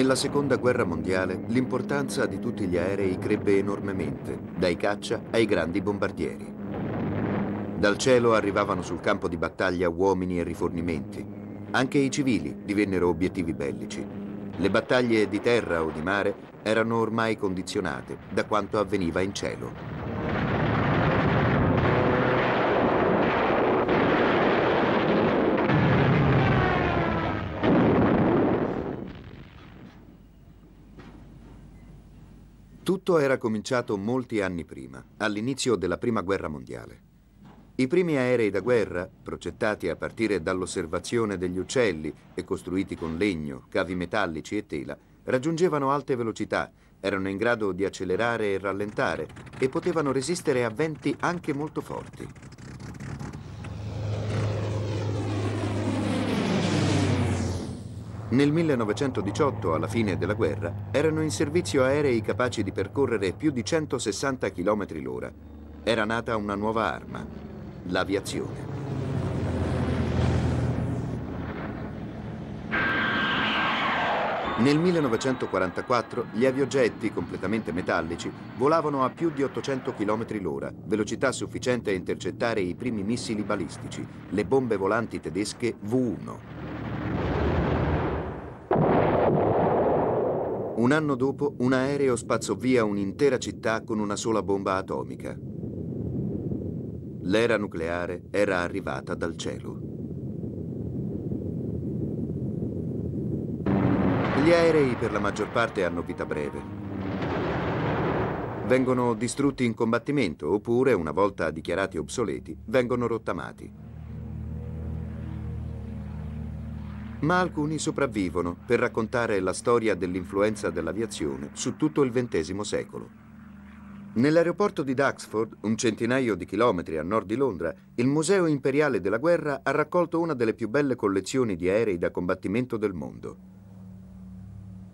Nella seconda guerra mondiale l'importanza di tutti gli aerei crebbe enormemente, dai caccia ai grandi bombardieri. Dal cielo arrivavano sul campo di battaglia uomini e rifornimenti. Anche i civili divennero obiettivi bellici. Le battaglie di terra o di mare erano ormai condizionate da quanto avveniva in cielo. Tutto era cominciato molti anni prima, all'inizio della Prima Guerra Mondiale. I primi aerei da guerra, progettati a partire dall'osservazione degli uccelli e costruiti con legno, cavi metallici e tela, raggiungevano alte velocità, erano in grado di accelerare e rallentare e potevano resistere a venti anche molto forti. Nel 1918, alla fine della guerra, erano in servizio aerei capaci di percorrere più di 160 km l'ora. Era nata una nuova arma, l'aviazione. Nel 1944 gli aviogetti completamente metallici volavano a più di 800 km l'ora, velocità sufficiente a intercettare i primi missili balistici, le bombe volanti tedesche V-1. Un anno dopo, un aereo spazzò via un'intera città con una sola bomba atomica. L'era nucleare era arrivata dal cielo. Gli aerei per la maggior parte hanno vita breve. Vengono distrutti in combattimento oppure, una volta dichiarati obsoleti, vengono rottamati. Ma alcuni sopravvivono per raccontare la storia dell'influenza dell'aviazione su tutto il XX secolo. Nell'aeroporto di Duxford, un centinaio di chilometri a nord di Londra, il Museo Imperiale della Guerra ha raccolto una delle più belle collezioni di aerei da combattimento del mondo.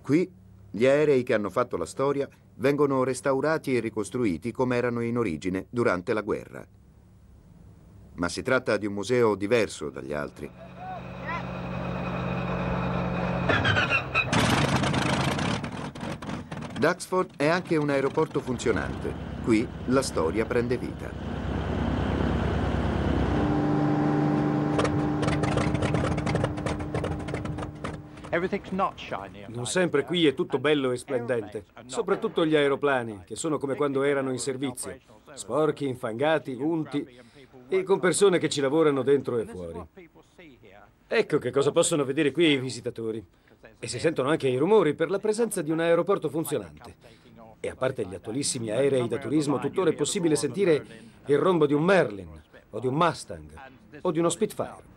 Qui gli aerei che hanno fatto la storia vengono restaurati e ricostruiti come erano in origine durante la guerra. Ma si tratta di un museo diverso dagli altri. Duxford è anche un aeroporto funzionante. Qui la storia prende vita. Non sempre qui è tutto bello e splendente, soprattutto gli aeroplani, che sono come quando erano in servizio, sporchi, infangati, unti e con persone che ci lavorano dentro e fuori. Ecco che cosa possono vedere qui i visitatori. E si sentono anche i rumori per la presenza di un aeroporto funzionante. E a parte gli attualissimi aerei da turismo, tuttora è possibile sentire il rombo di un Merlin, o di un Mustang, o di uno Spitfire.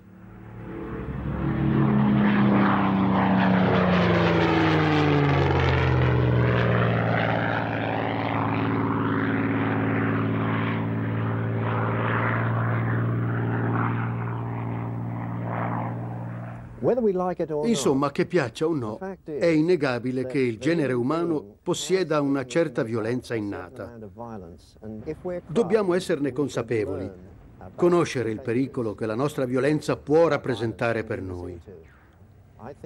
Insomma, che piaccia o no, è innegabile che il genere umano possieda una certa violenza innata. Dobbiamo esserne consapevoli, conoscere il pericolo che la nostra violenza può rappresentare per noi.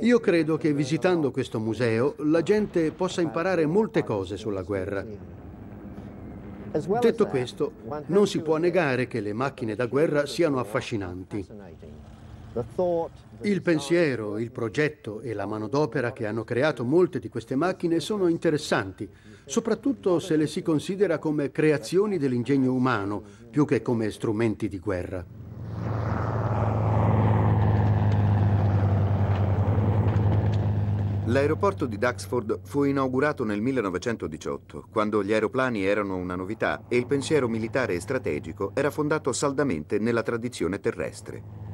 Io credo che visitando questo museo la gente possa imparare molte cose sulla guerra. Detto questo, non si può negare che le macchine da guerra siano affascinanti. Il pensiero, il progetto e la manodopera che hanno creato molte di queste macchine sono interessanti, soprattutto se le si considera come creazioni dell'ingegno umano più che come strumenti di guerra. L'aeroporto di Duxford fu inaugurato nel 1918, quando gli aeroplani erano una novità e il pensiero militare e strategico era fondato saldamente nella tradizione terrestre.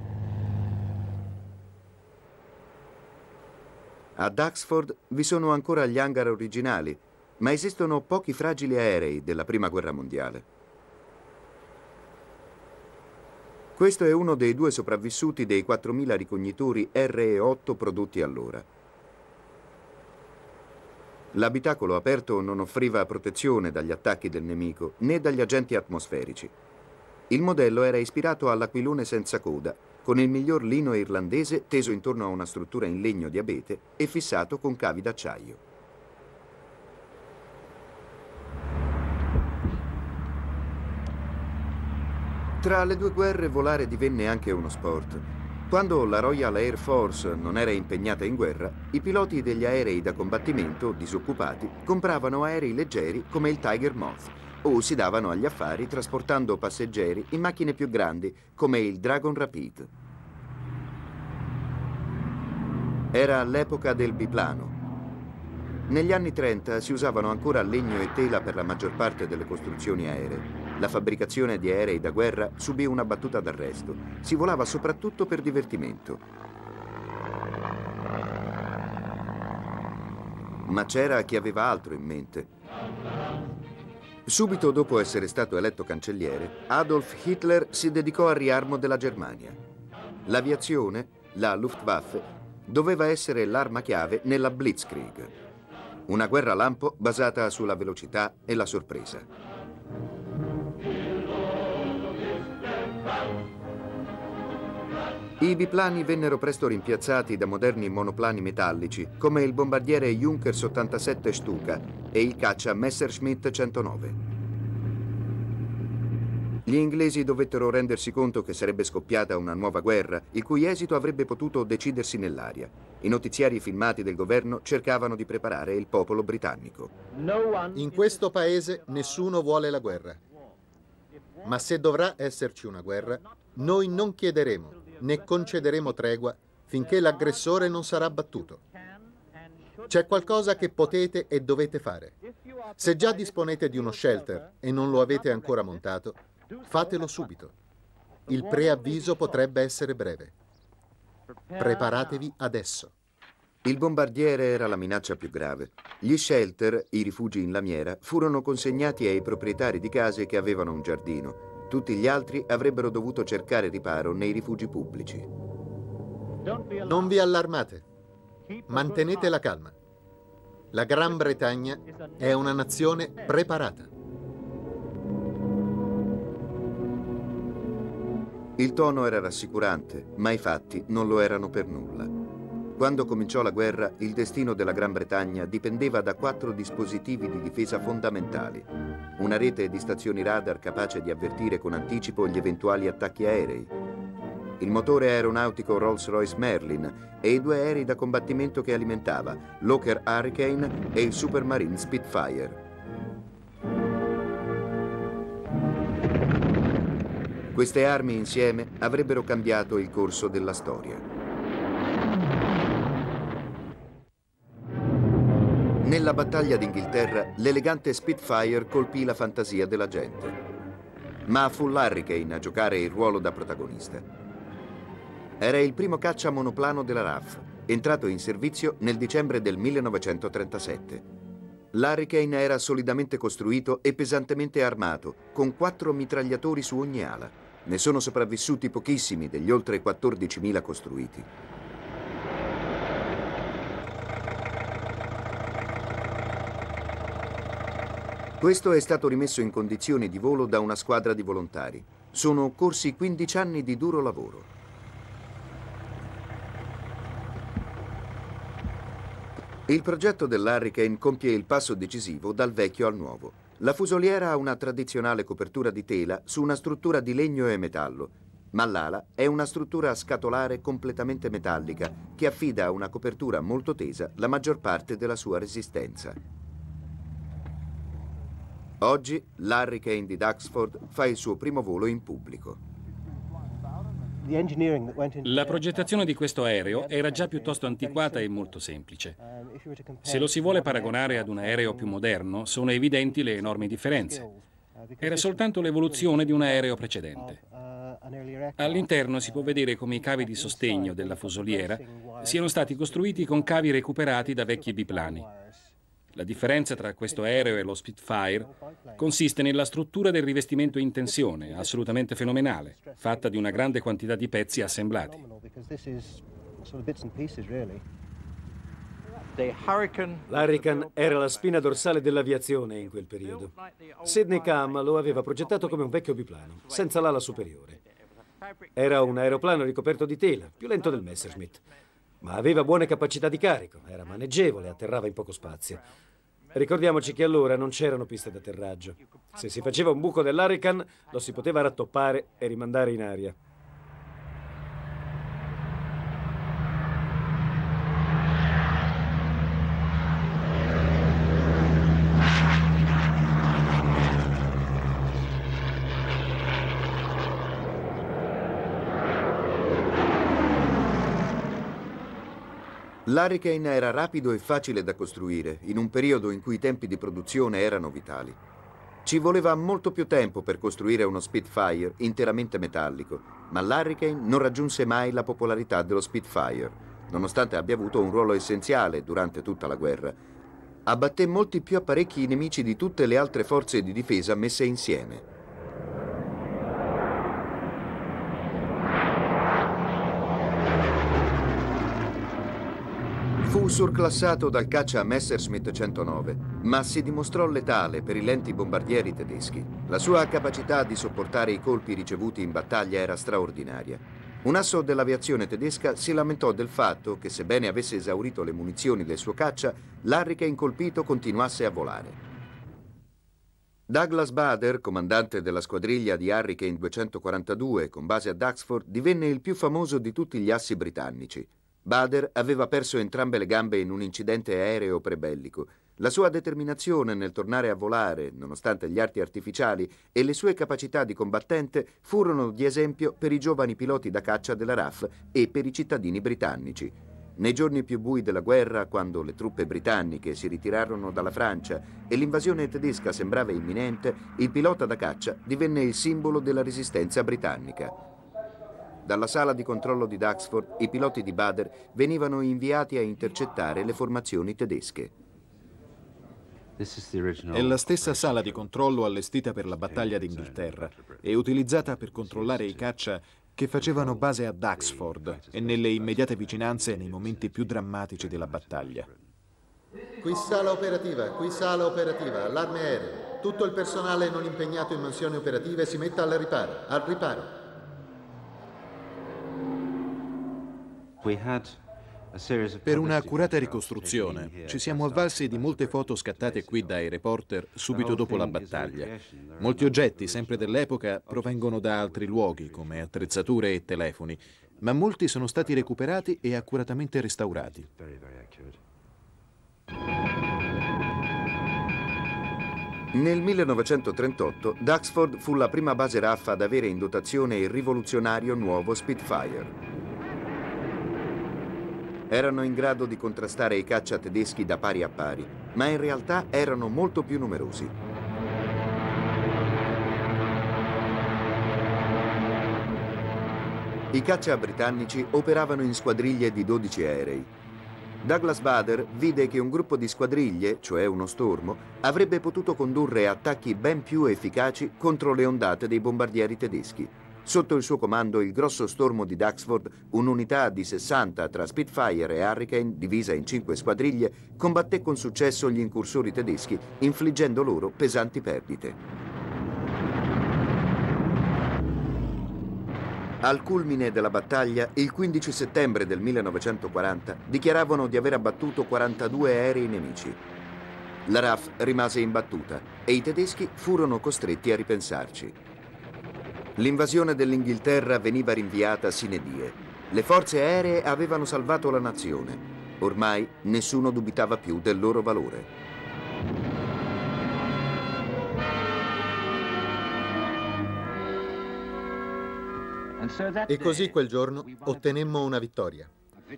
A Duxford vi sono ancora gli hangar originali, ma esistono pochi fragili aerei della Prima Guerra Mondiale. Questo è uno dei due sopravvissuti dei 4.000 ricognitori RE-8 prodotti allora. L'abitacolo aperto non offriva protezione dagli attacchi del nemico né dagli agenti atmosferici. Il modello era ispirato all'aquilone senza coda con il miglior lino irlandese teso intorno a una struttura in legno di abete e fissato con cavi d'acciaio. Tra le due guerre volare divenne anche uno sport. Quando la Royal Air Force non era impegnata in guerra, i piloti degli aerei da combattimento, disoccupati, compravano aerei leggeri come il Tiger Moth o si davano agli affari trasportando passeggeri in macchine più grandi come il Dragon Rapid. Era l'epoca del biplano. Negli anni 30 si usavano ancora legno e tela per la maggior parte delle costruzioni aeree. La fabbricazione di aerei da guerra subì una battuta d'arresto. Si volava soprattutto per divertimento. Ma c'era chi aveva altro in mente. Subito dopo essere stato eletto cancelliere, Adolf Hitler si dedicò al riarmo della Germania. L'aviazione, la Luftwaffe, doveva essere l'arma chiave nella Blitzkrieg, una guerra lampo basata sulla velocità e la sorpresa. I biplani vennero presto rimpiazzati da moderni monoplani metallici, come il bombardiere Junkers 87 Stuka e il caccia Messerschmitt 109. Gli inglesi dovettero rendersi conto che sarebbe scoppiata una nuova guerra, il cui esito avrebbe potuto decidersi nell'aria. I notiziari filmati del governo cercavano di preparare il popolo britannico. In questo paese nessuno vuole la guerra. Ma se dovrà esserci una guerra, noi non chiederemo né concederemo tregua finché l'aggressore non sarà battuto. C'è qualcosa che potete e dovete fare. Se già disponete di uno shelter e non lo avete ancora montato, Fatelo subito. Il preavviso potrebbe essere breve. Preparatevi adesso. Il bombardiere era la minaccia più grave. Gli shelter, i rifugi in lamiera, furono consegnati ai proprietari di case che avevano un giardino. Tutti gli altri avrebbero dovuto cercare riparo nei rifugi pubblici. Non vi allarmate. Mantenete la calma. La Gran Bretagna è una nazione preparata. Il tono era rassicurante, ma i fatti non lo erano per nulla. Quando cominciò la guerra, il destino della Gran Bretagna dipendeva da quattro dispositivi di difesa fondamentali. Una rete di stazioni radar capace di avvertire con anticipo gli eventuali attacchi aerei. Il motore aeronautico Rolls-Royce Merlin e i due aerei da combattimento che alimentava, l'Hawker Hurricane e il Supermarine Spitfire. Queste armi insieme avrebbero cambiato il corso della storia. Nella battaglia d'Inghilterra, l'elegante Spitfire colpì la fantasia della gente. Ma fu l'Hurricane a giocare il ruolo da protagonista. Era il primo caccia monoplano della RAF, entrato in servizio nel dicembre del 1937. L'Hurricane era solidamente costruito e pesantemente armato, con quattro mitragliatori su ogni ala. Ne sono sopravvissuti pochissimi degli oltre 14.000 costruiti. Questo è stato rimesso in condizioni di volo da una squadra di volontari. Sono occorsi 15 anni di duro lavoro. Il progetto dell'Hurricane compie il passo decisivo dal vecchio al nuovo. La fusoliera ha una tradizionale copertura di tela su una struttura di legno e metallo, ma l'ala è una struttura scatolare completamente metallica che affida a una copertura molto tesa la maggior parte della sua resistenza. Oggi l'Hurricane di Duxford fa il suo primo volo in pubblico. La progettazione di questo aereo era già piuttosto antiquata e molto semplice. Se lo si vuole paragonare ad un aereo più moderno, sono evidenti le enormi differenze. Era soltanto l'evoluzione di un aereo precedente. All'interno si può vedere come i cavi di sostegno della fusoliera siano stati costruiti con cavi recuperati da vecchi biplani. La differenza tra questo aereo e lo Spitfire consiste nella struttura del rivestimento in tensione, assolutamente fenomenale, fatta di una grande quantità di pezzi assemblati. L'Hurricane era la spina dorsale dell'aviazione in quel periodo. Sidney Cam lo aveva progettato come un vecchio biplano, senza l'ala superiore. Era un aeroplano ricoperto di tela, più lento del Messerschmitt, ma aveva buone capacità di carico, era maneggevole, atterrava in poco spazio. Ricordiamoci che allora non c'erano piste d'atterraggio. Se si faceva un buco dell'Hurricane, lo si poteva rattoppare e rimandare in aria. L'Hurricane era rapido e facile da costruire, in un periodo in cui i tempi di produzione erano vitali. Ci voleva molto più tempo per costruire uno Spitfire interamente metallico, ma l'Hurricane non raggiunse mai la popolarità dello Spitfire, nonostante abbia avuto un ruolo essenziale durante tutta la guerra. Abbatté molti più apparecchi nemici di tutte le altre forze di difesa messe insieme. Fu surclassato dal caccia Messerschmitt 109, ma si dimostrò letale per i lenti bombardieri tedeschi. La sua capacità di sopportare i colpi ricevuti in battaglia era straordinaria. Un asso dell'aviazione tedesca si lamentò del fatto che, sebbene avesse esaurito le munizioni del suo caccia, l'Harrica incolpito continuasse a volare. Douglas Bader, comandante della squadriglia di Hurricane 242 con base a Duxford, divenne il più famoso di tutti gli assi britannici. Bader aveva perso entrambe le gambe in un incidente aereo prebellico. La sua determinazione nel tornare a volare, nonostante gli arti artificiali, e le sue capacità di combattente furono di esempio per i giovani piloti da caccia della RAF e per i cittadini britannici. Nei giorni più bui della guerra, quando le truppe britanniche si ritirarono dalla Francia e l'invasione tedesca sembrava imminente, il pilota da caccia divenne il simbolo della resistenza britannica. Dalla sala di controllo di Duxford i piloti di Bader venivano inviati a intercettare le formazioni tedesche. È la stessa sala di controllo allestita per la battaglia d'Inghilterra e utilizzata per controllare i caccia che facevano base a Duxford e nelle immediate vicinanze nei momenti più drammatici della battaglia. Qui sala operativa, qui sala operativa, allarme aereo. Tutto il personale non impegnato in mansioni operative si metta al riparo, al riparo. Per un'accurata ricostruzione ci siamo avvalsi di molte foto scattate qui dai reporter subito dopo la battaglia. Molti oggetti, sempre dell'epoca, provengono da altri luoghi, come attrezzature e telefoni, ma molti sono stati recuperati e accuratamente restaurati. Nel 1938 Duxford fu la prima base RAF ad avere in dotazione il rivoluzionario nuovo Spitfire erano in grado di contrastare i caccia tedeschi da pari a pari, ma in realtà erano molto più numerosi. I caccia britannici operavano in squadriglie di 12 aerei. Douglas Bader vide che un gruppo di squadriglie, cioè uno stormo, avrebbe potuto condurre attacchi ben più efficaci contro le ondate dei bombardieri tedeschi. Sotto il suo comando il grosso stormo di Duxford, un'unità di 60 tra Spitfire e Hurricane, divisa in cinque squadriglie, combatté con successo gli incursori tedeschi, infliggendo loro pesanti perdite. Al culmine della battaglia, il 15 settembre del 1940, dichiaravano di aver abbattuto 42 aerei nemici. La RAF rimase imbattuta e i tedeschi furono costretti a ripensarci. L'invasione dell'Inghilterra veniva rinviata sine die. Le forze aeree avevano salvato la nazione. Ormai nessuno dubitava più del loro valore. E così quel giorno ottenemmo una vittoria.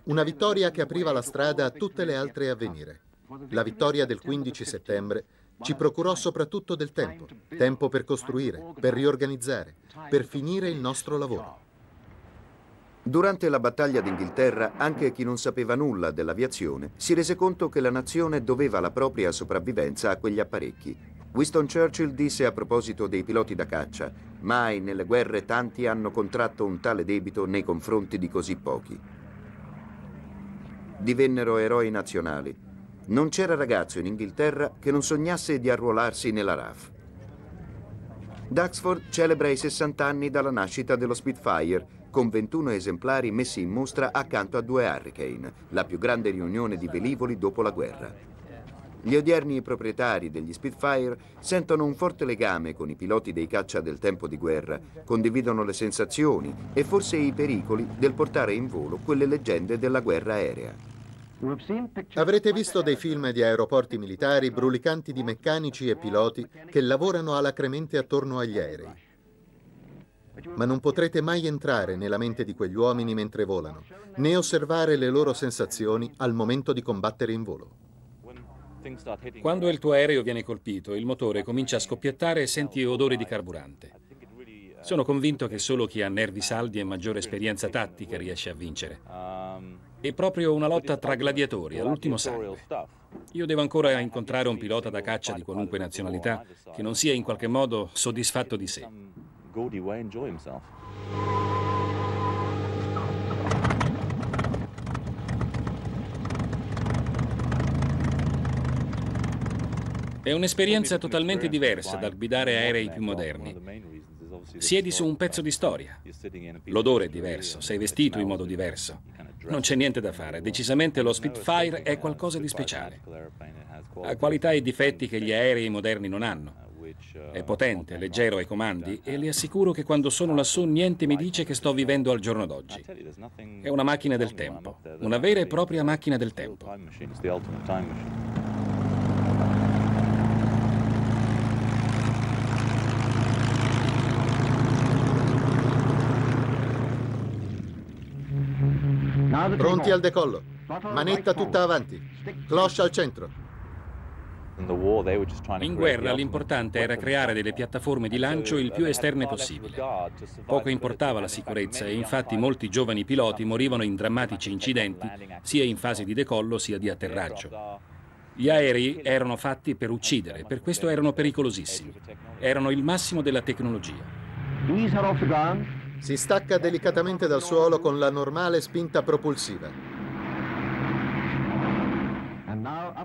Una vittoria che apriva la strada a tutte le altre a venire. La vittoria del 15 settembre ci procurò soprattutto del tempo, tempo per costruire, per riorganizzare, per finire il nostro lavoro. Durante la battaglia d'Inghilterra, anche chi non sapeva nulla dell'aviazione si rese conto che la nazione doveva la propria sopravvivenza a quegli apparecchi. Winston Churchill disse a proposito dei piloti da caccia, mai nelle guerre tanti hanno contratto un tale debito nei confronti di così pochi. Divennero eroi nazionali, non c'era ragazzo in Inghilterra che non sognasse di arruolarsi nella RAF. Duxford celebra i 60 anni dalla nascita dello Spitfire, con 21 esemplari messi in mostra accanto a due Hurricane, la più grande riunione di velivoli dopo la guerra. Gli odierni proprietari degli Spitfire sentono un forte legame con i piloti dei caccia del tempo di guerra, condividono le sensazioni e forse i pericoli del portare in volo quelle leggende della guerra aerea. Avrete visto dei film di aeroporti militari brulicanti di meccanici e piloti che lavorano alacremente attorno agli aerei. Ma non potrete mai entrare nella mente di quegli uomini mentre volano, né osservare le loro sensazioni al momento di combattere in volo. Quando il tuo aereo viene colpito, il motore comincia a scoppiettare e senti odori di carburante. Sono convinto che solo chi ha nervi saldi e maggiore esperienza tattica riesce a vincere. È proprio una lotta tra gladiatori, all'ultimo sangue. Io devo ancora incontrare un pilota da caccia di qualunque nazionalità che non sia in qualche modo soddisfatto di sé. È un'esperienza totalmente diversa dal guidare aerei più moderni. Siedi su un pezzo di storia. L'odore è diverso, sei vestito in modo diverso. Non c'è niente da fare. Decisamente lo Spitfire è qualcosa di speciale. Ha qualità e difetti che gli aerei moderni non hanno. È potente, leggero ai comandi e le assicuro che quando sono lassù niente mi dice che sto vivendo al giorno d'oggi. È una macchina del tempo, una vera e propria macchina del tempo. Pronti al decollo. Manetta tutta avanti. Cloche al centro. In guerra l'importante era creare delle piattaforme di lancio il più esterne possibile. Poco importava la sicurezza e infatti molti giovani piloti morivano in drammatici incidenti sia in fase di decollo sia di atterraggio. Gli aerei erano fatti per uccidere, per questo erano pericolosissimi. Erano il massimo della tecnologia. Si stacca delicatamente dal suolo con la normale spinta propulsiva.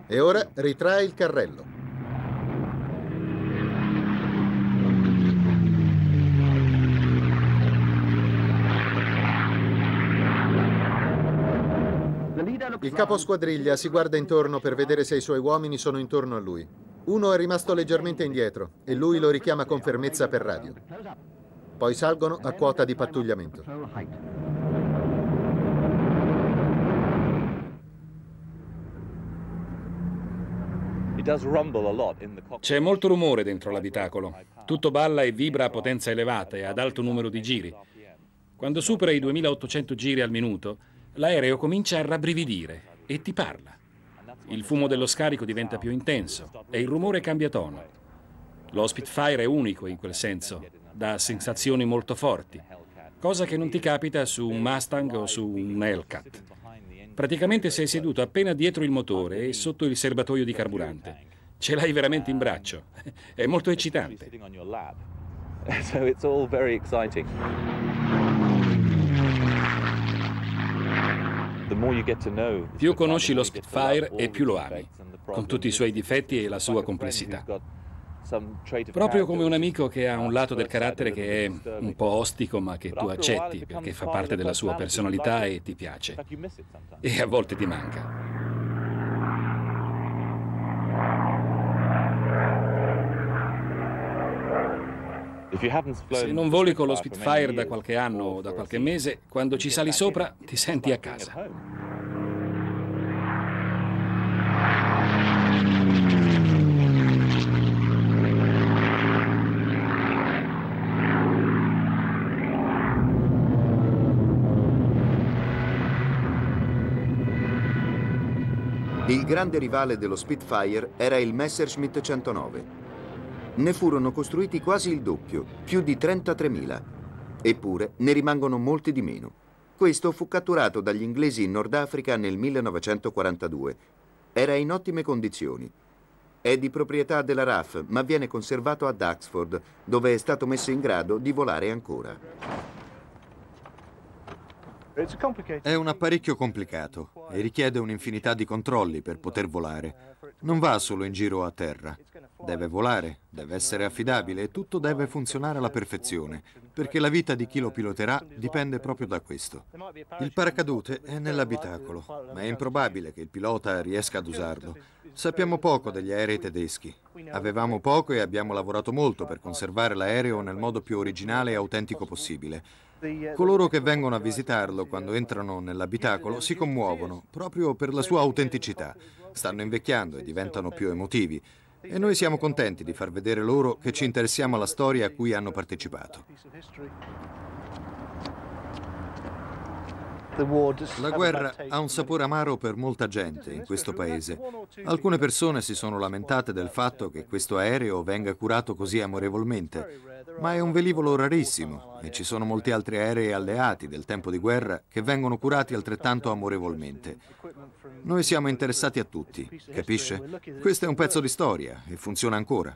E ora ritrae il carrello. Il capo squadriglia si guarda intorno per vedere se i suoi uomini sono intorno a lui. Uno è rimasto leggermente indietro e lui lo richiama con fermezza per radio. Poi salgono a quota di pattugliamento. C'è molto rumore dentro l'abitacolo. Tutto balla e vibra a potenza elevata e ad alto numero di giri. Quando supera i 2800 giri al minuto, l'aereo comincia a rabbrividire e ti parla. Il fumo dello scarico diventa più intenso e il rumore cambia tono. Lo Spitfire è unico in quel senso dà sensazioni molto forti, cosa che non ti capita su un Mustang o su un Hellcat. Praticamente sei seduto appena dietro il motore e sotto il serbatoio di carburante. Ce l'hai veramente in braccio. È molto eccitante. Più conosci lo Spitfire e più lo ami, con tutti i suoi difetti e la sua complessità. Proprio come un amico che ha un lato del carattere che è un po' ostico ma che tu accetti perché fa parte della sua personalità e ti piace. E a volte ti manca. Se non voli con lo Spitfire da qualche anno o da qualche mese, quando ci sali sopra ti senti a casa. Grande rivale dello Spitfire era il Messerschmitt 109. Ne furono costruiti quasi il doppio, più di 33.000. Eppure ne rimangono molti di meno. Questo fu catturato dagli inglesi in Nord Africa nel 1942. Era in ottime condizioni. È di proprietà della RAF, ma viene conservato a Duxford, dove è stato messo in grado di volare ancora. È un apparecchio complicato e richiede un'infinità di controlli per poter volare. Non va solo in giro a terra. deve volare, deve essere affidabile e tutto deve funzionare alla perfezione, perché la vita di chi lo piloterà dipende proprio da questo. Il paracadute è nell'abitacolo, ma è improbabile che il pilota riesca ad usarlo. Sappiamo poco degli aerei tedeschi. Avevamo poco e abbiamo lavorato molto per conservare l'aereo nel modo più originale e autentico possibile. Coloro che vengono a visitarlo quando entrano nell'abitacolo si commuovono proprio per la sua autenticità. Stanno invecchiando e diventano più emotivi. E noi siamo contenti di far vedere loro che ci interessiamo alla storia a cui hanno partecipato. La guerra ha un sapore amaro per molta gente in questo paese. Alcune persone si sono lamentate del fatto che questo aereo venga curato così amorevolmente, ma è un velivolo rarissimo e ci sono molti altri aerei alleati del tempo di guerra che vengono curati altrettanto amorevolmente. Noi siamo interessati a tutti, capisce? Questo è un pezzo di storia e funziona ancora.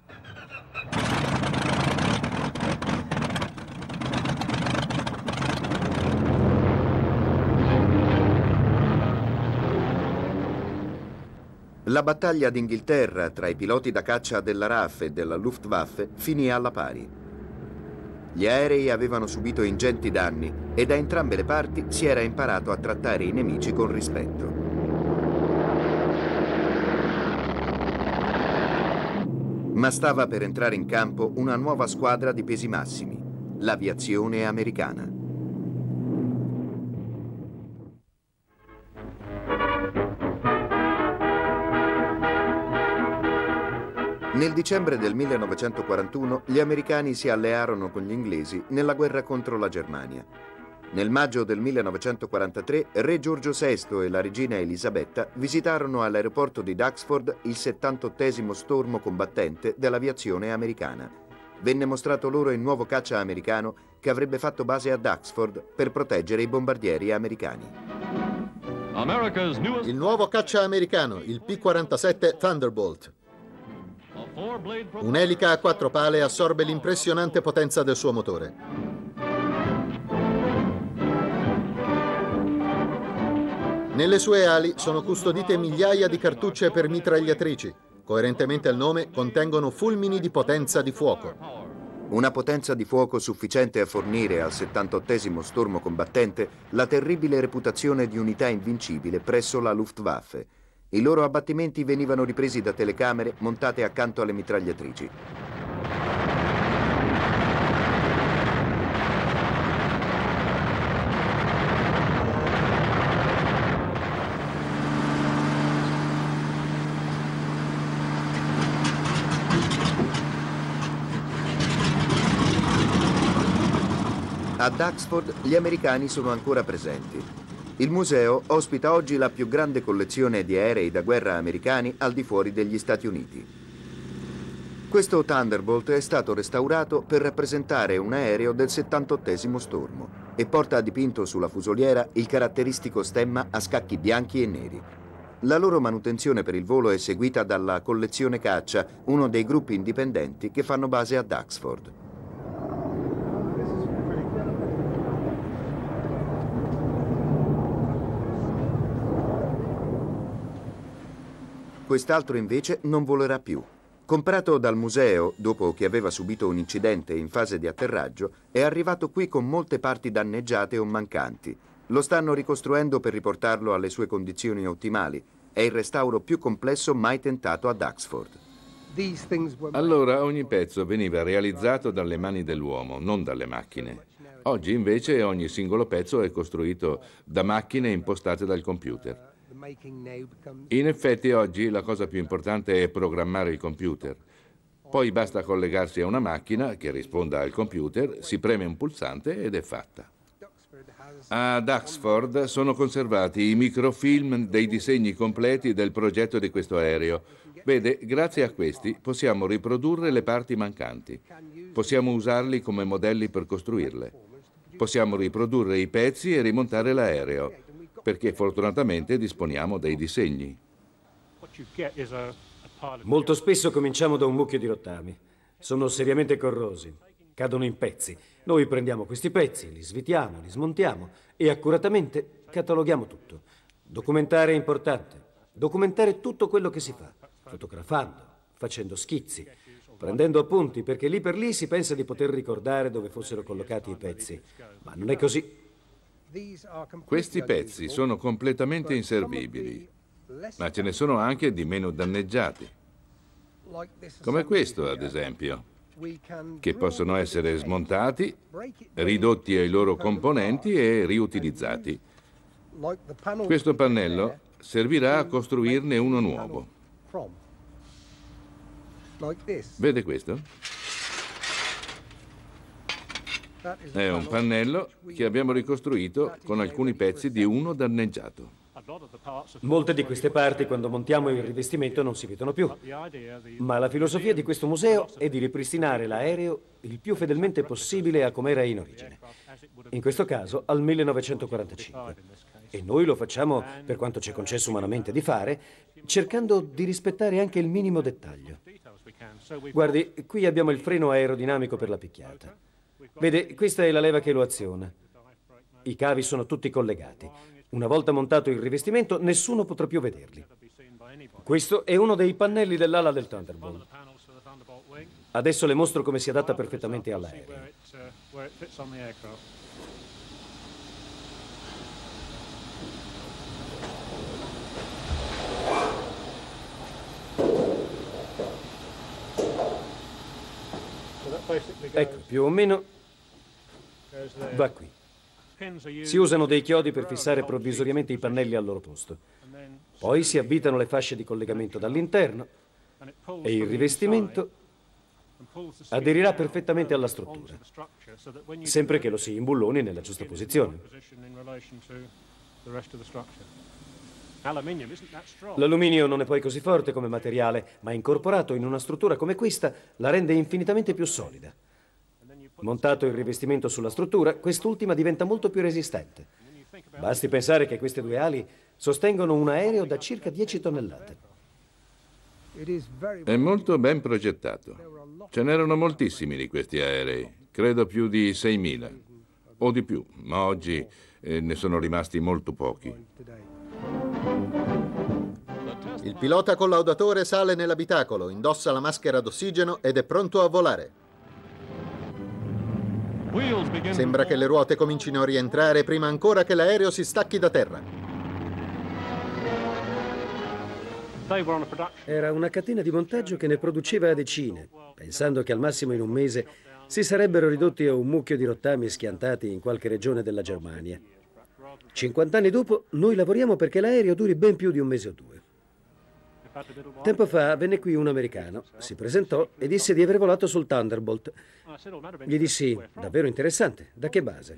La battaglia d'Inghilterra tra i piloti da caccia della RAF e della Luftwaffe finì alla pari. Gli aerei avevano subito ingenti danni e da entrambe le parti si era imparato a trattare i nemici con rispetto. Ma stava per entrare in campo una nuova squadra di pesi massimi, l'aviazione americana. Nel dicembre del 1941 gli americani si allearono con gli inglesi nella guerra contro la Germania. Nel maggio del 1943 Re Giorgio VI e la regina Elisabetta visitarono all'aeroporto di Duxford il 78 stormo combattente dell'aviazione americana. Venne mostrato loro il nuovo caccia americano che avrebbe fatto base a Duxford per proteggere i bombardieri americani. Il nuovo caccia americano, il P-47 Thunderbolt, Un'elica a quattro pale assorbe l'impressionante potenza del suo motore. Nelle sue ali sono custodite migliaia di cartucce per mitragliatrici. Coerentemente al nome, contengono fulmini di potenza di fuoco. Una potenza di fuoco sufficiente a fornire al 78 stormo combattente la terribile reputazione di unità invincibile presso la Luftwaffe i loro abbattimenti venivano ripresi da telecamere montate accanto alle mitragliatrici. A Duxford gli americani sono ancora presenti. Il museo ospita oggi la più grande collezione di aerei da guerra americani al di fuori degli Stati Uniti. Questo Thunderbolt è stato restaurato per rappresentare un aereo del 78 stormo e porta dipinto sulla fusoliera il caratteristico stemma a scacchi bianchi e neri. La loro manutenzione per il volo è seguita dalla Collezione Caccia, uno dei gruppi indipendenti che fanno base a Duxford. Quest'altro invece non volerà più. Comprato dal museo dopo che aveva subito un incidente in fase di atterraggio, è arrivato qui con molte parti danneggiate o mancanti. Lo stanno ricostruendo per riportarlo alle sue condizioni ottimali. È il restauro più complesso mai tentato ad Oxford. Allora ogni pezzo veniva realizzato dalle mani dell'uomo, non dalle macchine. Oggi invece ogni singolo pezzo è costruito da macchine impostate dal computer. In effetti oggi la cosa più importante è programmare il computer. Poi basta collegarsi a una macchina che risponda al computer, si preme un pulsante ed è fatta. Ad Oxford sono conservati i microfilm dei disegni completi del progetto di questo aereo. Vede, grazie a questi possiamo riprodurre le parti mancanti. Possiamo usarli come modelli per costruirle. Possiamo riprodurre i pezzi e rimontare l'aereo perché fortunatamente disponiamo dei disegni. Molto spesso cominciamo da un mucchio di rottami. Sono seriamente corrosi, cadono in pezzi. Noi prendiamo questi pezzi, li svitiamo, li smontiamo e accuratamente cataloghiamo tutto. Documentare è importante. Documentare tutto quello che si fa, fotografando, facendo schizzi, prendendo appunti, perché lì per lì si pensa di poter ricordare dove fossero collocati i pezzi. Ma non è così. Questi pezzi sono completamente inservibili, ma ce ne sono anche di meno danneggiati, come questo ad esempio, che possono essere smontati, ridotti ai loro componenti e riutilizzati. Questo pannello servirà a costruirne uno nuovo. Vede questo? È un pannello che abbiamo ricostruito con alcuni pezzi di uno danneggiato. Molte di queste parti, quando montiamo il rivestimento, non si vedono più. Ma la filosofia di questo museo è di ripristinare l'aereo il più fedelmente possibile a com'era in origine. In questo caso al 1945. E noi lo facciamo, per quanto ci è concesso umanamente di fare, cercando di rispettare anche il minimo dettaglio. Guardi, qui abbiamo il freno aerodinamico per la picchiata. Vede, questa è la leva che lo aziona. I cavi sono tutti collegati. Una volta montato il rivestimento, nessuno potrà più vederli. Questo è uno dei pannelli dell'ala del Thunderbolt. Adesso le mostro come si adatta perfettamente all'aereo. Ecco, più o meno va qui. Si usano dei chiodi per fissare provvisoriamente i pannelli al loro posto. Poi si avvitano le fasce di collegamento dall'interno e il rivestimento aderirà perfettamente alla struttura, sempre che lo si imbulloni nella giusta posizione. L'alluminio non è poi così forte come materiale, ma incorporato in una struttura come questa la rende infinitamente più solida. Montato il rivestimento sulla struttura, quest'ultima diventa molto più resistente. Basti pensare che queste due ali sostengono un aereo da circa 10 tonnellate. È molto ben progettato. Ce n'erano moltissimi di questi aerei, credo più di 6.000 o di più, ma oggi eh, ne sono rimasti molto pochi. Il pilota collaudatore sale nell'abitacolo, indossa la maschera d'ossigeno ed è pronto a volare. Sembra che le ruote comincino a rientrare prima ancora che l'aereo si stacchi da terra. Era una catena di montaggio che ne produceva decine, pensando che al massimo in un mese si sarebbero ridotti a un mucchio di rottami schiantati in qualche regione della Germania. 50 anni dopo, noi lavoriamo perché l'aereo duri ben più di un mese o due. Tempo fa venne qui un americano, si presentò e disse di aver volato sul Thunderbolt. Gli dissi, davvero interessante, da che base?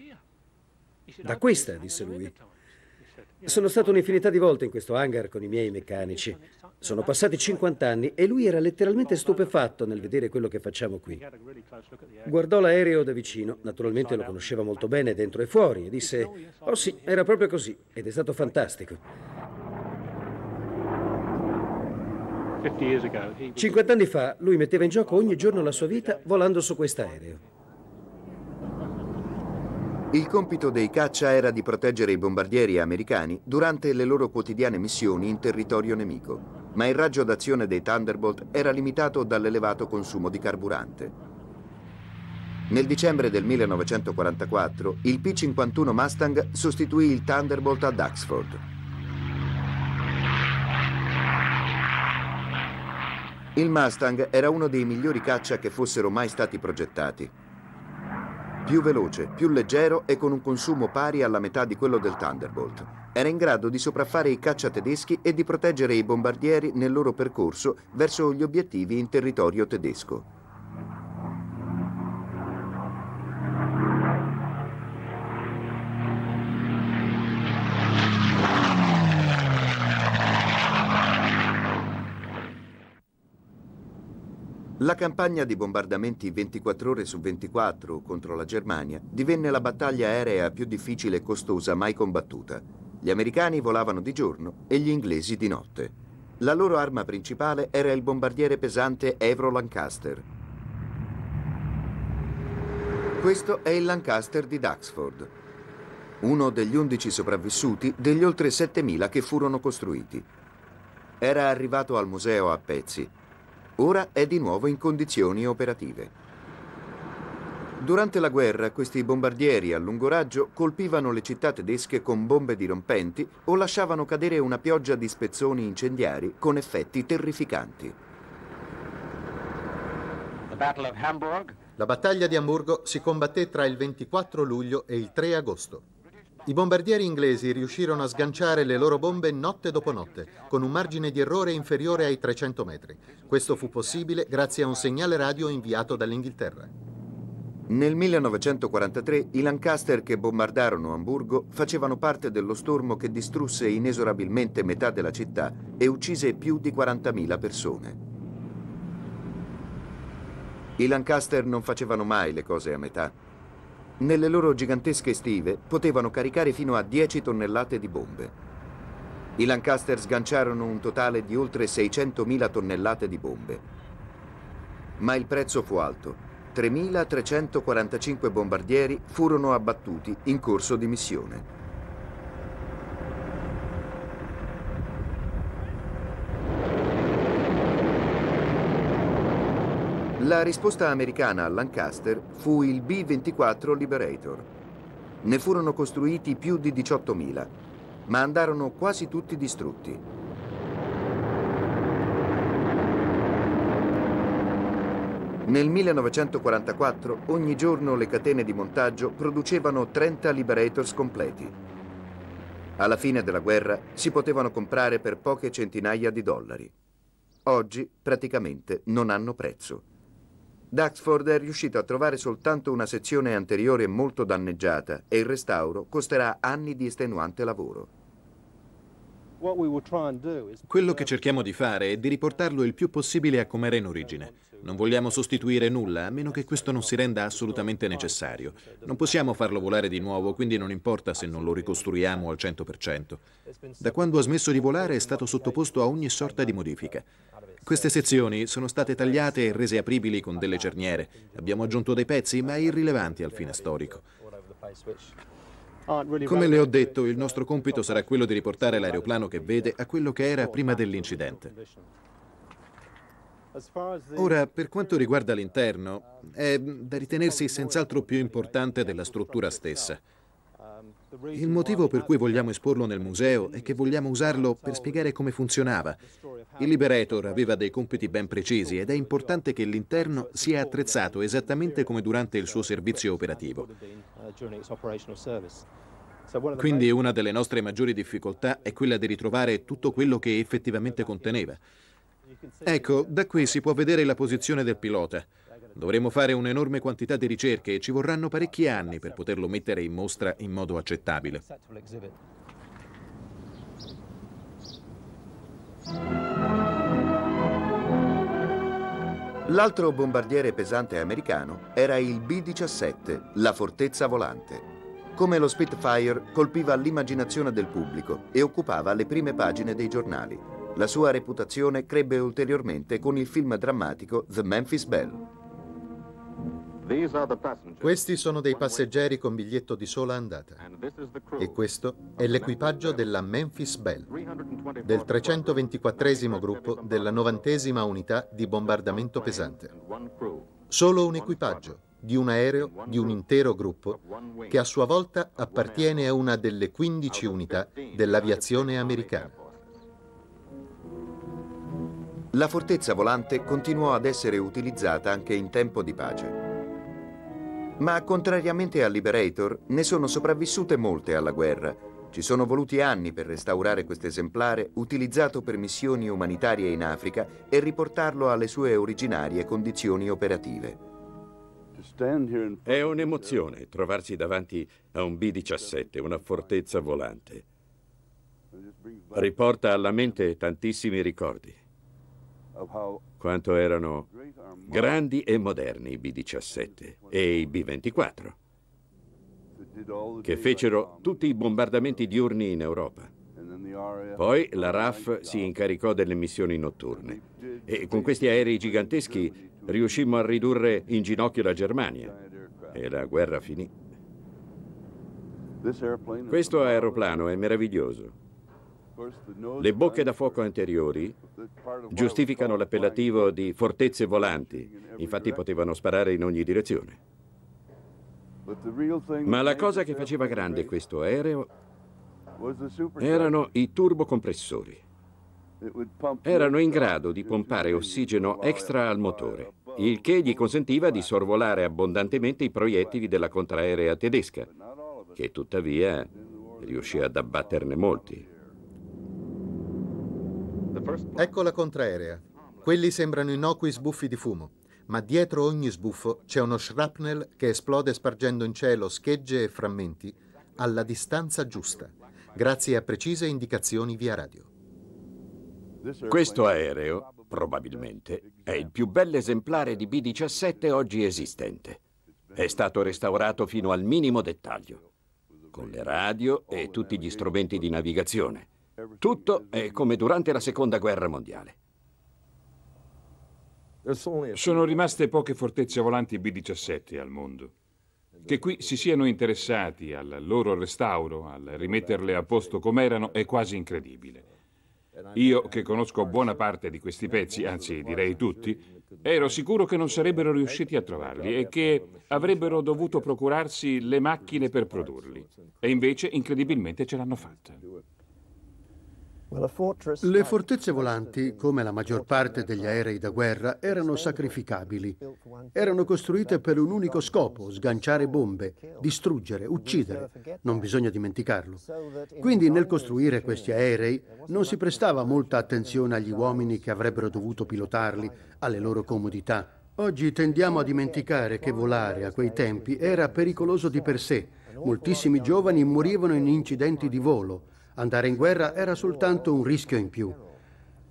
Da questa, disse lui. Sono stato un'infinità di volte in questo hangar con i miei meccanici. Sono passati 50 anni e lui era letteralmente stupefatto nel vedere quello che facciamo qui. Guardò l'aereo da vicino, naturalmente lo conosceva molto bene dentro e fuori, e disse, oh sì, era proprio così, ed è stato fantastico. 50 anni fa lui metteva in gioco ogni giorno la sua vita volando su quest'aereo. Il compito dei caccia era di proteggere i bombardieri americani durante le loro quotidiane missioni in territorio nemico, ma il raggio d'azione dei Thunderbolt era limitato dall'elevato consumo di carburante. Nel dicembre del 1944 il P-51 Mustang sostituì il Thunderbolt ad Oxford. Il Mustang era uno dei migliori caccia che fossero mai stati progettati. Più veloce, più leggero e con un consumo pari alla metà di quello del Thunderbolt. Era in grado di sopraffare i caccia tedeschi e di proteggere i bombardieri nel loro percorso verso gli obiettivi in territorio tedesco. La campagna di bombardamenti 24 ore su 24 contro la Germania divenne la battaglia aerea più difficile e costosa mai combattuta. Gli americani volavano di giorno e gli inglesi di notte. La loro arma principale era il bombardiere pesante Avro Lancaster. Questo è il Lancaster di Duxford, uno degli 11 sopravvissuti degli oltre 7.000 che furono costruiti. Era arrivato al museo a pezzi Ora è di nuovo in condizioni operative. Durante la guerra questi bombardieri a lungo raggio colpivano le città tedesche con bombe dirompenti o lasciavano cadere una pioggia di spezzoni incendiari con effetti terrificanti. La battaglia di Amburgo si combatté tra il 24 luglio e il 3 agosto. I bombardieri inglesi riuscirono a sganciare le loro bombe notte dopo notte, con un margine di errore inferiore ai 300 metri. Questo fu possibile grazie a un segnale radio inviato dall'Inghilterra. Nel 1943 i Lancaster che bombardarono Amburgo facevano parte dello stormo che distrusse inesorabilmente metà della città e uccise più di 40.000 persone. I Lancaster non facevano mai le cose a metà. Nelle loro gigantesche stive potevano caricare fino a 10 tonnellate di bombe. I Lancaster sganciarono un totale di oltre 600.000 tonnellate di bombe. Ma il prezzo fu alto 3.345 bombardieri furono abbattuti in corso di missione. La risposta americana a Lancaster fu il B-24 Liberator. Ne furono costruiti più di 18.000, ma andarono quasi tutti distrutti. Nel 1944 ogni giorno le catene di montaggio producevano 30 Liberators completi. Alla fine della guerra si potevano comprare per poche centinaia di dollari. Oggi praticamente non hanno prezzo. Duxford è riuscito a trovare soltanto una sezione anteriore molto danneggiata e il restauro costerà anni di estenuante lavoro. Quello che cerchiamo di fare è di riportarlo il più possibile a com'era in origine. Non vogliamo sostituire nulla, a meno che questo non si renda assolutamente necessario. Non possiamo farlo volare di nuovo, quindi non importa se non lo ricostruiamo al 100%. Da quando ha smesso di volare è stato sottoposto a ogni sorta di modifica. Queste sezioni sono state tagliate e rese apribili con delle cerniere. Abbiamo aggiunto dei pezzi, ma irrilevanti al fine storico. Come le ho detto, il nostro compito sarà quello di riportare l'aeroplano che vede a quello che era prima dell'incidente. Ora, per quanto riguarda l'interno, è da ritenersi senz'altro più importante della struttura stessa. Il motivo per cui vogliamo esporlo nel museo è che vogliamo usarlo per spiegare come funzionava. Il Liberator aveva dei compiti ben precisi ed è importante che l'interno sia attrezzato esattamente come durante il suo servizio operativo. Quindi una delle nostre maggiori difficoltà è quella di ritrovare tutto quello che effettivamente conteneva. Ecco, da qui si può vedere la posizione del pilota. Dovremo fare un'enorme quantità di ricerche e ci vorranno parecchi anni per poterlo mettere in mostra in modo accettabile. L'altro bombardiere pesante americano era il B-17, la fortezza volante. Come lo Spitfire colpiva l'immaginazione del pubblico e occupava le prime pagine dei giornali. La sua reputazione crebbe ulteriormente con il film drammatico The Memphis Belle. Questi sono dei passeggeri con biglietto di sola andata. E questo è l'equipaggio della Memphis Belle, del 324 gruppo della 90 unità di bombardamento pesante. Solo un equipaggio di un aereo di un intero gruppo che a sua volta appartiene a una delle 15 unità dell'aviazione americana. La fortezza volante continuò ad essere utilizzata anche in tempo di pace. Ma contrariamente al Liberator, ne sono sopravvissute molte alla guerra. Ci sono voluti anni per restaurare questo esemplare utilizzato per missioni umanitarie in Africa e riportarlo alle sue originarie condizioni operative. È un'emozione trovarsi davanti a un B-17, una fortezza volante. Riporta alla mente tantissimi ricordi quanto erano grandi e moderni i B-17 e i B-24, che fecero tutti i bombardamenti diurni in Europa. Poi la RAF si incaricò delle missioni notturne e con questi aerei giganteschi riuscimmo a ridurre in ginocchio la Germania e la guerra finì. Questo aeroplano è meraviglioso. Le bocche da fuoco anteriori giustificano l'appellativo di fortezze volanti, infatti potevano sparare in ogni direzione. Ma la cosa che faceva grande questo aereo erano i turbocompressori. Erano in grado di pompare ossigeno extra al motore, il che gli consentiva di sorvolare abbondantemente i proiettili della contraerea tedesca, che tuttavia riuscì ad abbatterne molti. Ecco la contraerea. Quelli sembrano innocui sbuffi di fumo, ma dietro ogni sbuffo c'è uno shrapnel che esplode spargendo in cielo schegge e frammenti alla distanza giusta, grazie a precise indicazioni via radio. Questo aereo, probabilmente, è il più bell'esemplare di B-17 oggi esistente. È stato restaurato fino al minimo dettaglio, con le radio e tutti gli strumenti di navigazione. Tutto è come durante la Seconda Guerra Mondiale. Sono rimaste poche fortezze volanti B-17 al mondo. Che qui si siano interessati al loro restauro, al rimetterle a posto com'erano, è quasi incredibile. Io, che conosco buona parte di questi pezzi, anzi direi tutti, ero sicuro che non sarebbero riusciti a trovarli e che avrebbero dovuto procurarsi le macchine per produrli. E invece, incredibilmente, ce l'hanno fatta. Le fortezze volanti, come la maggior parte degli aerei da guerra, erano sacrificabili. Erano costruite per un unico scopo, sganciare bombe, distruggere, uccidere. Non bisogna dimenticarlo. Quindi nel costruire questi aerei non si prestava molta attenzione agli uomini che avrebbero dovuto pilotarli, alle loro comodità. Oggi tendiamo a dimenticare che volare a quei tempi era pericoloso di per sé. Moltissimi giovani morivano in incidenti di volo. Andare in guerra era soltanto un rischio in più.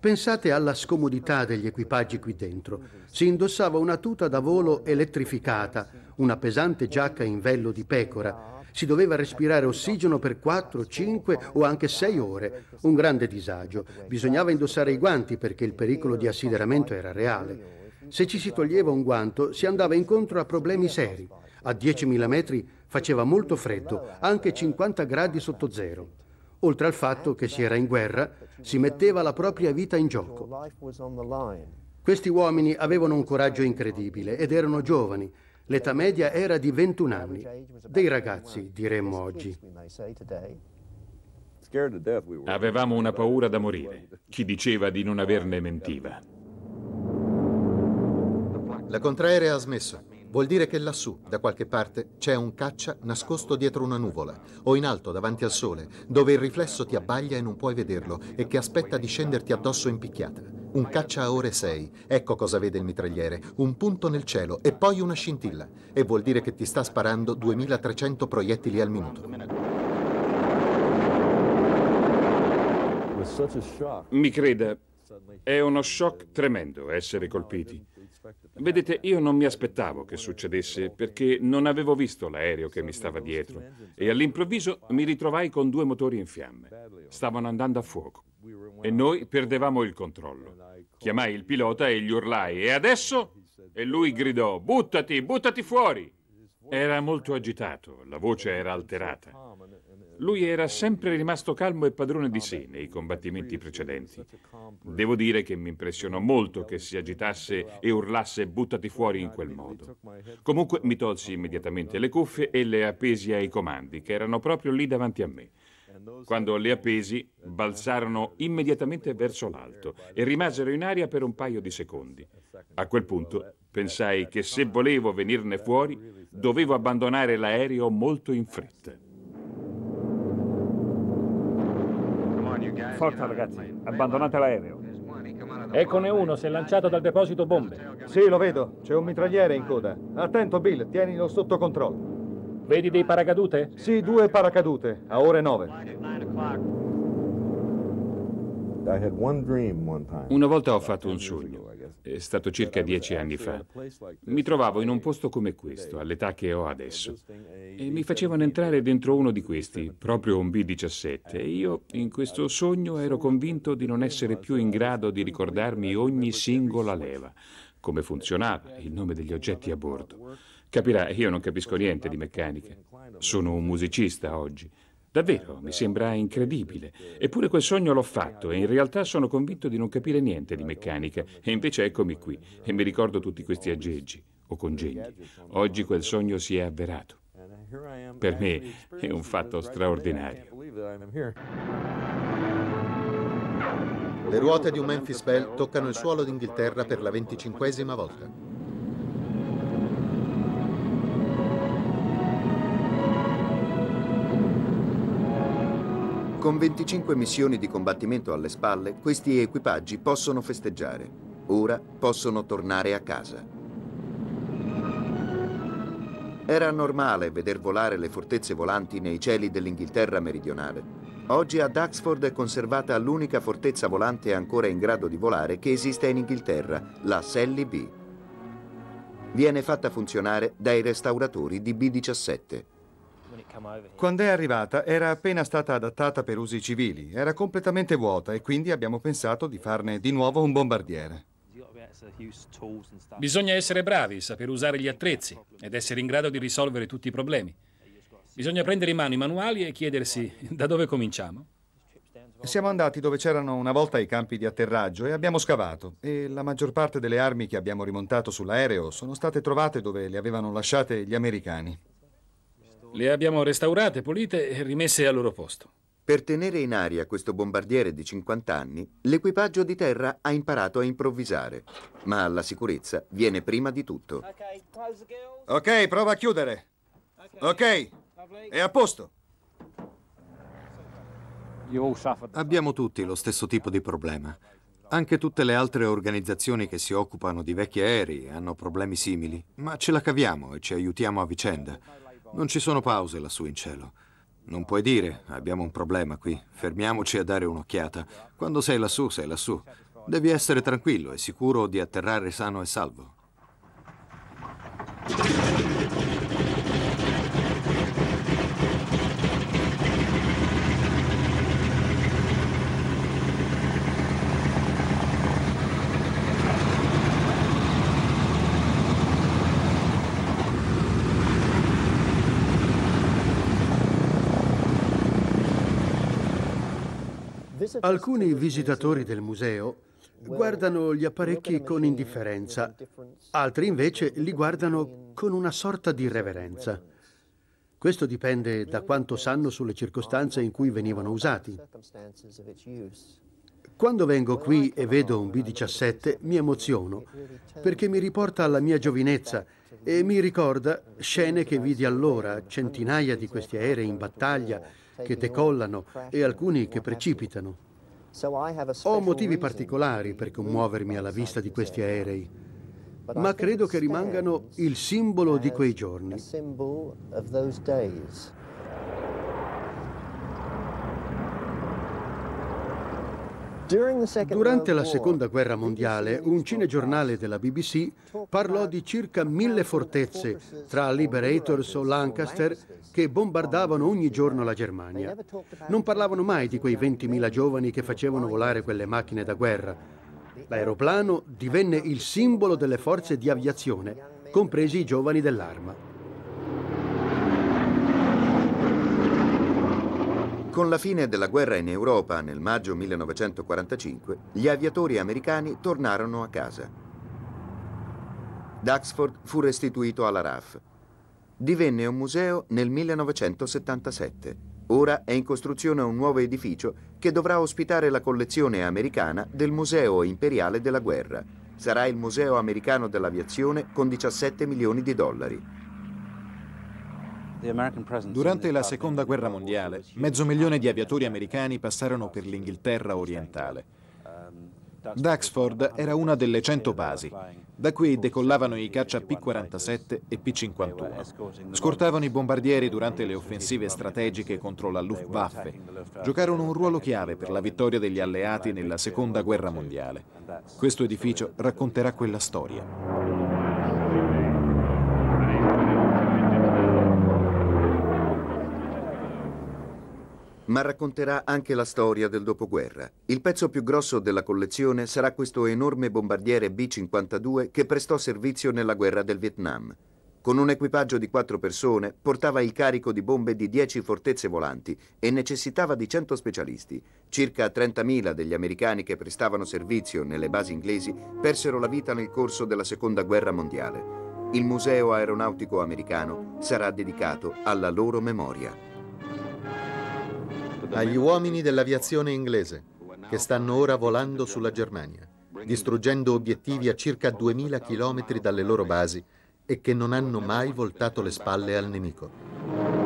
Pensate alla scomodità degli equipaggi qui dentro. Si indossava una tuta da volo elettrificata, una pesante giacca in vello di pecora. Si doveva respirare ossigeno per 4, 5 o anche 6 ore. Un grande disagio. Bisognava indossare i guanti perché il pericolo di assideramento era reale. Se ci si toglieva un guanto si andava incontro a problemi seri. A 10.000 metri faceva molto freddo, anche 50 gradi sotto zero. Oltre al fatto che si era in guerra, si metteva la propria vita in gioco. Questi uomini avevano un coraggio incredibile ed erano giovani. L'età media era di 21 anni. Dei ragazzi, diremmo oggi. Avevamo una paura da morire. Chi diceva di non averne mentiva. La contraerea ha smesso. Vuol dire che lassù, da qualche parte, c'è un caccia nascosto dietro una nuvola, o in alto davanti al sole, dove il riflesso ti abbaglia e non puoi vederlo, e che aspetta di scenderti addosso in picchiata. Un caccia a ore 6. Ecco cosa vede il mitragliere. Un punto nel cielo e poi una scintilla. E vuol dire che ti sta sparando 2300 proiettili al minuto. Mi creda, è uno shock tremendo essere colpiti. Vedete, io non mi aspettavo che succedesse perché non avevo visto l'aereo che mi stava dietro e all'improvviso mi ritrovai con due motori in fiamme. Stavano andando a fuoco e noi perdevamo il controllo. Chiamai il pilota e gli urlai e adesso? E lui gridò, buttati, buttati fuori! Era molto agitato, la voce era alterata. Lui era sempre rimasto calmo e padrone di sé nei combattimenti precedenti. Devo dire che mi impressionò molto che si agitasse e urlasse buttati fuori in quel modo. Comunque mi tolsi immediatamente le cuffie e le appesi ai comandi, che erano proprio lì davanti a me. Quando le appesi, balzarono immediatamente verso l'alto e rimasero in aria per un paio di secondi. A quel punto pensai che se volevo venirne fuori, dovevo abbandonare l'aereo molto in fretta. Forza ragazzi, abbandonate l'aereo. Eccone uno, si è lanciato dal deposito bombe. Sì, lo vedo, c'è un mitragliere in coda. Attento Bill, tienilo sotto controllo. Vedi dei paracadute? Sì, due paracadute, a ore nove. Una volta ho fatto un sogno, è stato circa dieci anni fa. Mi trovavo in un posto come questo, all'età che ho adesso, e mi facevano entrare dentro uno di questi, proprio un B-17, e io in questo sogno ero convinto di non essere più in grado di ricordarmi ogni singola leva, come funzionava, il nome degli oggetti a bordo. Capirà, io non capisco niente di meccanica. Sono un musicista oggi. Davvero, mi sembra incredibile. Eppure quel sogno l'ho fatto e in realtà sono convinto di non capire niente di meccanica. E invece eccomi qui e mi ricordo tutti questi aggeggi o congegni. Oggi quel sogno si è avverato. Per me è un fatto straordinario. Le ruote di un Memphis Bell toccano il suolo d'Inghilterra per la venticinquesima volta. Con 25 missioni di combattimento alle spalle, questi equipaggi possono festeggiare. Ora possono tornare a casa. Era normale veder volare le fortezze volanti nei cieli dell'Inghilterra meridionale. Oggi a Duxford è conservata l'unica fortezza volante ancora in grado di volare che esiste in Inghilterra, la Sally B. Viene fatta funzionare dai restauratori di B-17. Quando è arrivata era appena stata adattata per usi civili, era completamente vuota e quindi abbiamo pensato di farne di nuovo un bombardiere. Bisogna essere bravi, saper usare gli attrezzi ed essere in grado di risolvere tutti i problemi. Bisogna prendere in mano i manuali e chiedersi da dove cominciamo. Siamo andati dove c'erano una volta i campi di atterraggio e abbiamo scavato e la maggior parte delle armi che abbiamo rimontato sull'aereo sono state trovate dove le avevano lasciate gli americani. Le abbiamo restaurate, pulite e rimesse al loro posto. Per tenere in aria questo bombardiere di 50 anni, l'equipaggio di terra ha imparato a improvvisare, ma la sicurezza viene prima di tutto. Ok, prova a chiudere. Ok, è a posto. Abbiamo tutti lo stesso tipo di problema. Anche tutte le altre organizzazioni che si occupano di vecchi aerei hanno problemi simili, ma ce la caviamo e ci aiutiamo a vicenda. Non ci sono pause lassù in cielo. Non puoi dire, abbiamo un problema qui, fermiamoci a dare un'occhiata. Quando sei lassù, sei lassù. Devi essere tranquillo e sicuro di atterrare sano e salvo. Alcuni visitatori del museo guardano gli apparecchi con indifferenza, altri invece li guardano con una sorta di reverenza. Questo dipende da quanto sanno sulle circostanze in cui venivano usati. Quando vengo qui e vedo un B-17 mi emoziono perché mi riporta alla mia giovinezza e mi ricorda scene che vidi allora, centinaia di questi aerei in battaglia che decollano e alcuni che precipitano. Ho motivi particolari per commuovermi alla vista di questi aerei, ma credo che rimangano il simbolo di quei giorni. Durante la seconda guerra mondiale, un cinegiornale della BBC parlò di circa mille fortezze tra Liberators o Lancaster che bombardavano ogni giorno la Germania. Non parlavano mai di quei 20.000 giovani che facevano volare quelle macchine da guerra. L'aeroplano divenne il simbolo delle forze di aviazione, compresi i giovani dell'arma. Con la fine della guerra in Europa nel maggio 1945, gli aviatori americani tornarono a casa. Duxford fu restituito alla RAF. Divenne un museo nel 1977. Ora è in costruzione un nuovo edificio che dovrà ospitare la collezione americana del Museo Imperiale della Guerra. Sarà il Museo Americano dell'Aviazione con 17 milioni di dollari. Durante la Seconda Guerra Mondiale, mezzo milione di aviatori americani passarono per l'Inghilterra orientale. Duxford era una delle 100 basi. Da qui decollavano i caccia P-47 e P-51. Scortavano i bombardieri durante le offensive strategiche contro la Luftwaffe. Giocarono un ruolo chiave per la vittoria degli alleati nella Seconda Guerra Mondiale. Questo edificio racconterà quella storia. Ma racconterà anche la storia del dopoguerra. Il pezzo più grosso della collezione sarà questo enorme bombardiere B-52 che prestò servizio nella guerra del Vietnam. Con un equipaggio di quattro persone portava il carico di bombe di 10 fortezze volanti e necessitava di 100 specialisti. Circa 30.000 degli americani che prestavano servizio nelle basi inglesi persero la vita nel corso della Seconda Guerra Mondiale. Il Museo Aeronautico Americano sarà dedicato alla loro memoria. Agli uomini dell'aviazione inglese, che stanno ora volando sulla Germania, distruggendo obiettivi a circa 2000 km dalle loro basi, e che non hanno mai voltato le spalle al nemico.